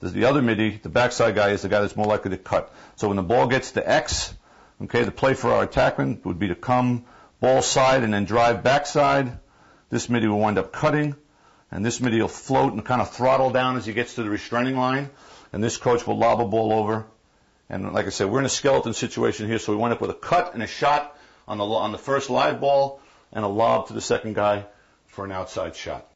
The other midi, the backside guy, is the guy that's more likely to cut. So when the ball gets to X, okay, the play for our attackman would be to come ball side and then drive backside. This midi will wind up cutting, and this midi will float and kind of throttle down as he gets to the restraining line. And this coach will lob a ball over. And like I said, we're in a skeleton situation here, so we wind up with a cut and a shot on the on the first live ball and a lob to the second guy for an outside shot.